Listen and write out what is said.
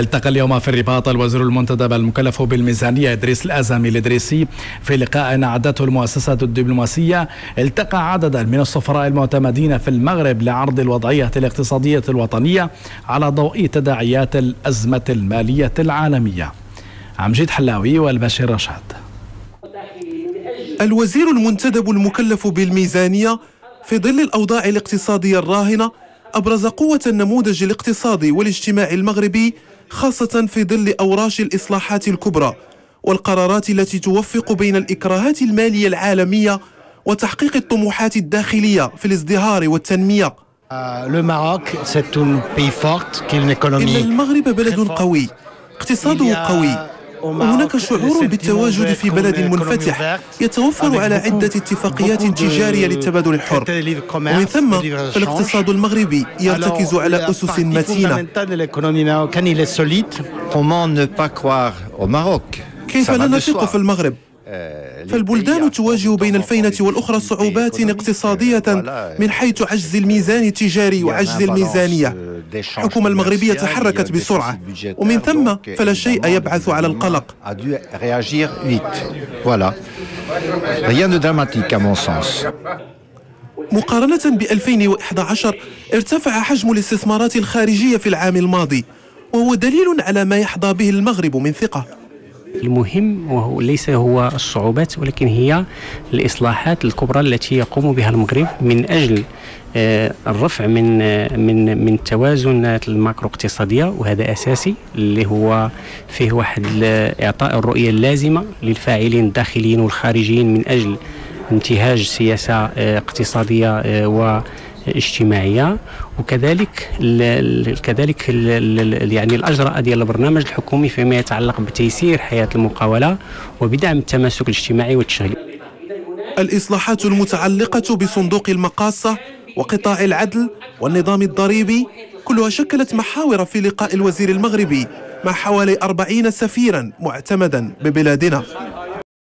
التقى اليوم في الرباط الوزير المنتدب المكلف بالميزانية إدريس الأزمي الإدريسي في لقاء أعدته المؤسسة الدبلوماسية. التقى عددا من السفراء المعتمدين في المغرب لعرض الوضعية الاقتصادية الوطنية على ضوء تداعيات الأزمة المالية العالمية. عمجيد حلاوي والبشير رشاد. الوزير المنتدب المكلف بالميزانية في ظل الأوضاع الاقتصادية الراهنة أبرز قوة النموذج الاقتصادي والاجتماعي المغربي خاصة في ظل أوراش الإصلاحات الكبرى والقرارات التي توفق بين الإكراهات المالية العالمية وتحقيق الطموحات الداخلية في الازدهار والتنمية. إن المغرب بلد قوي اقتصاده قوي وهناك شعور بالتواجد في بلد منفتح يتوفر على عدة اتفاقيات تجارية للتبادل الحر. ومن ثم فالاقتصاد المغربي يرتكز على أسس متينة. كيف لا نثق في المغرب؟ فالبلدان تواجه بين الفينة والأخرى صعوبات اقتصادية من حيث عجز الميزان التجاري وعجز الميزانية. الحكومة المغربية تحركت بسرعة ومن ثم فلا شيء يبعث على القلق. مقارنة ب 2011 ارتفع حجم الاستثمارات الخارجية في العام الماضي وهو دليل على ما يحظى به المغرب من ثقة. المهم وهو ليس هو الصعوبات ولكن هي الإصلاحات الكبرى التي يقوم بها المغرب من أجل آه، الرفع من آه، من من التوازنات الماكرو اقتصادية وهذا أساسي اللي هو فيه واحد إعطاء الرؤية اللازمة للفاعلين الداخليين والخارجيين من أجل انتهاج سياسة آه، اقتصادية واجتماعية. وكذلك كذلك يعني الأجراء ديال البرنامج الحكومي فيما يتعلق بتيسير حياة المقاولة وبدعم التماسك الاجتماعي والتشغيل. الإصلاحات المتعلقة بصندوق المقاصة وقطاع العدل والنظام الضريبي كلها شكلت محاور في لقاء الوزير المغربي مع حوالي أربعين سفيرا معتمدا ببلادنا.